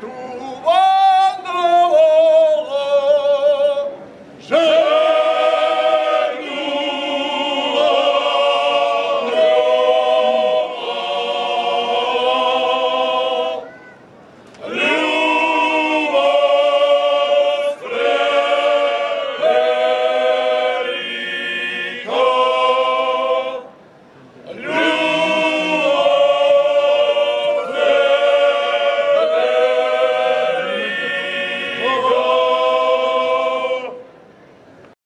tu